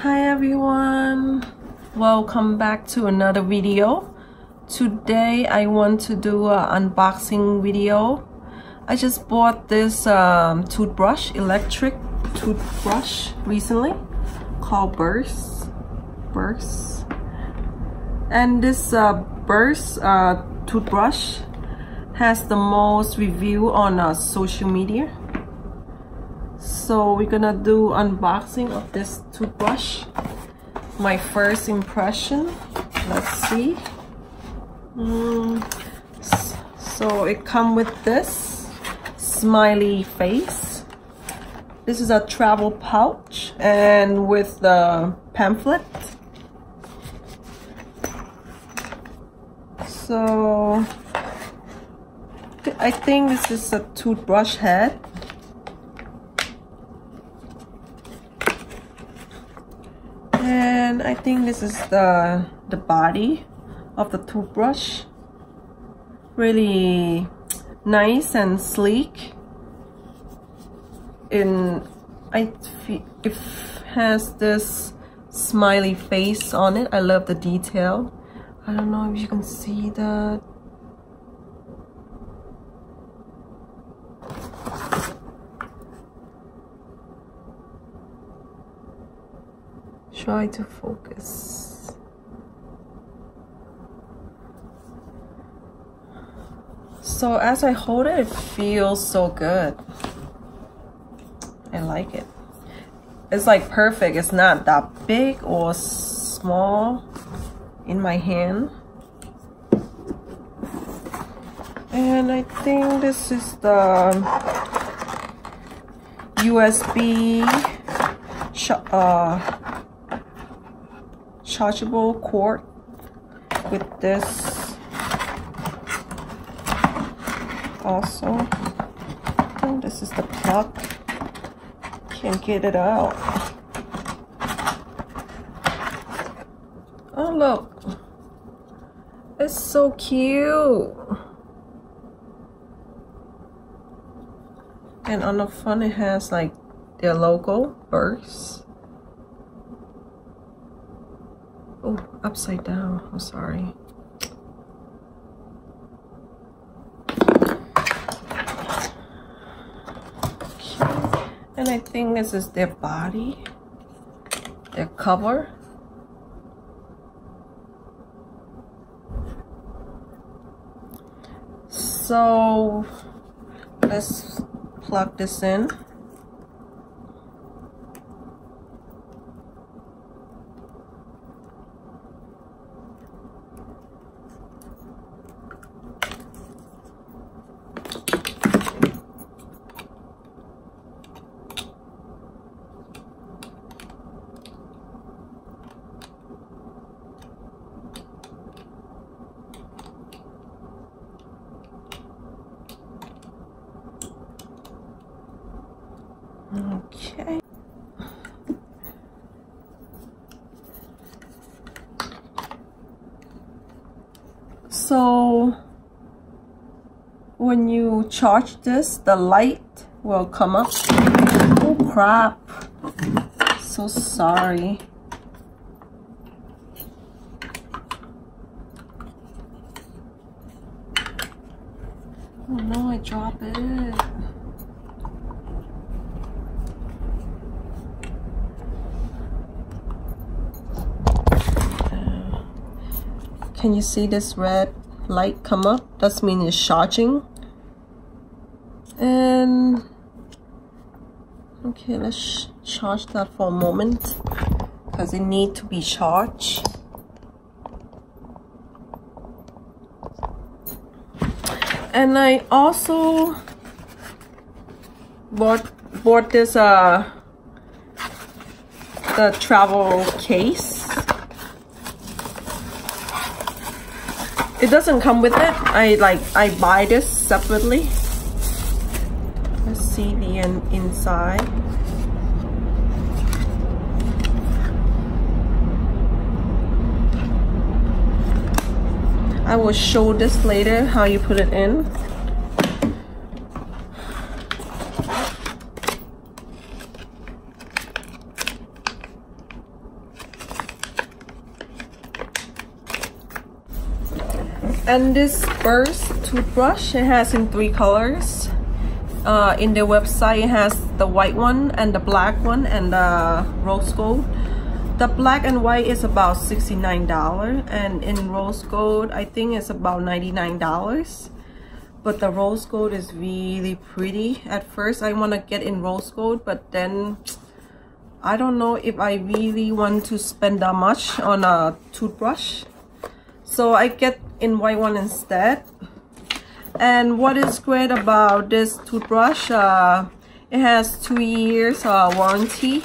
Hi everyone, welcome back to another video. Today I want to do an unboxing video. I just bought this um, toothbrush, electric toothbrush recently called Burst. Burst. And this uh, Burst uh, toothbrush has the most review on uh, social media so we're gonna do unboxing of this toothbrush. My first impression. Let's see. Mm, so it come with this smiley face. This is a travel pouch and with the pamphlet. So I think this is a toothbrush head and I think this is the the body of the toothbrush. Really nice and sleek. In I it has this smiley face on it I love the detail. I don't know if you can see that try to focus. So as I hold it, it feels so good. I like it. It's like perfect. It's not that big or small in my hand. And I think this is the USB uh, chargeable cord with this also. This is the plug. Can't get it out. Oh look. It's so cute. And on the front it has like their logo burst Oh, upside down. I'm sorry. And I think this is their body, their cover. So let's plug this in. Okay. So when you charge this, the light will come up. Oh crap. So sorry. Oh no, I dropped it. Can you see this red light come up? That's means it's charging. And okay let's charge that for a moment because it need to be charged. And I also bought bought this uh the travel case it doesn't come with it. I like I buy this separately. Let's see the in inside. I will show this later how you put it in and this burst toothbrush it has in three colors. Uh, in their website it has the white one and the black one and the rose gold. The black and white is about $69 and in rose gold I think it's about $99 but the rose gold is really pretty. At first I want to get in rose gold but then I don't know if I really want to spend that much on a toothbrush. So I get in white one instead. And what is great about this toothbrush uh, it has two years uh, warranty.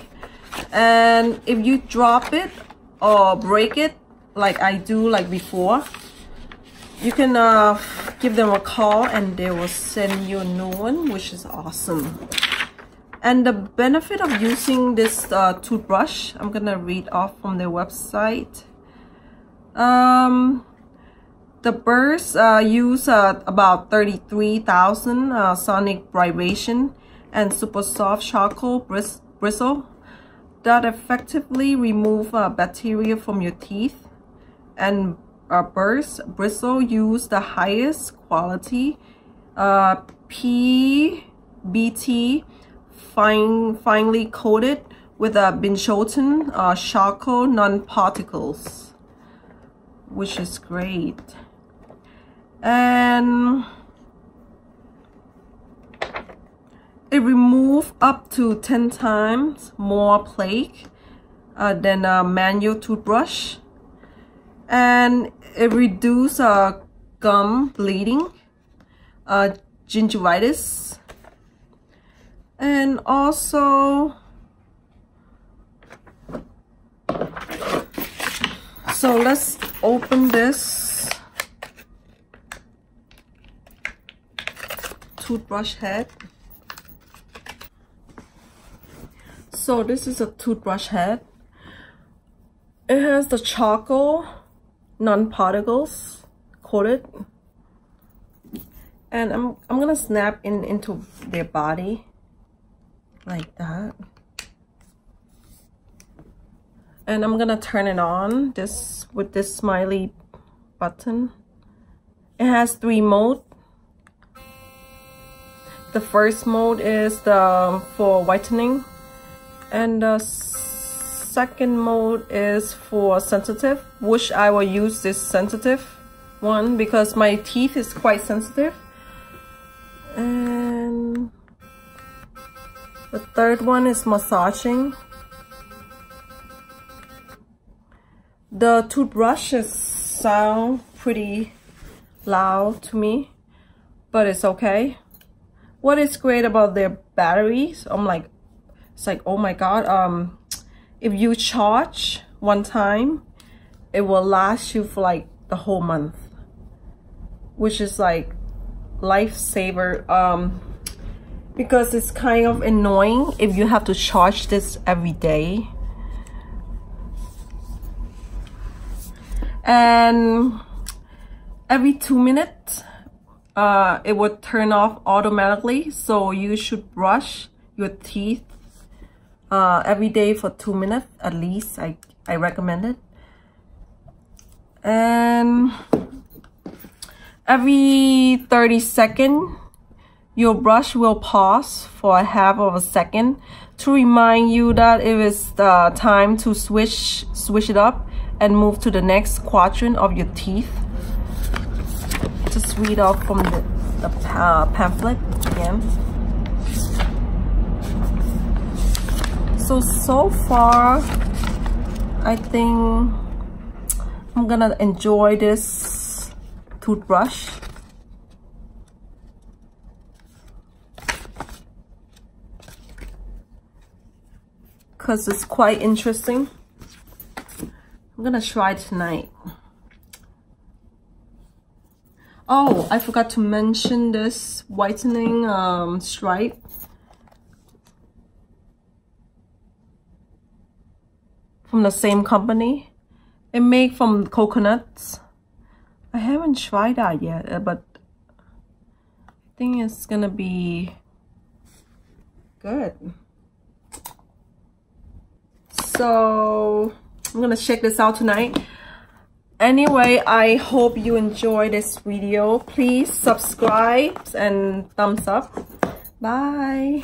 And if you drop it or break it like I do like before you can uh, give them a call and they will send you a new one which is awesome. And the benefit of using this uh, toothbrush I'm gonna read off from their website. Um, the bursts uh, use uh, about 33,000 uh, sonic vibration and super soft charcoal bris bristle that effectively remove uh, bacteria from your teeth. And uh, burst bristle use the highest quality uh, PBT fine, finely coated with a Binchotan uh, charcoal non-particles, which is great and it removes up to 10 times more plaque uh, than a manual toothbrush. And it reduces uh, gum bleeding uh, gingivitis. And also so let's open this toothbrush head. So this is a toothbrush head. It has the charcoal non-particles coated. And I'm, I'm gonna snap in into their body like that. And I'm gonna turn it on this with this smiley button. It has three mode the first mode is the um, for whitening. And the second mode is for sensitive. Which I will use this sensitive one because my teeth is quite sensitive. And the third one is massaging. The toothbrushes sound pretty loud to me but it's okay what is great about their batteries? I'm like it's like oh my god um if you charge one time it will last you for like the whole month which is like lifesaver um because it's kind of annoying if you have to charge this every day. And every two minutes uh, it would turn off automatically. So you should brush your teeth uh, every day for two minutes at least. I, I recommend it. And every 30 second, your brush will pause for a half of a second to remind you that it is the time to switch switch it up and move to the next quadrant of your teeth just read off from the, the uh, pamphlet again. So, so far, I think I'm gonna enjoy this toothbrush. Because it's quite interesting. I'm gonna try tonight. Oh, I forgot to mention this whitening um, stripe. From the same company. It made from coconuts. I haven't tried that yet, uh, but I think it's gonna be good. So I'm gonna check this out tonight anyway i hope you enjoy this video. Please subscribe and thumbs up. Bye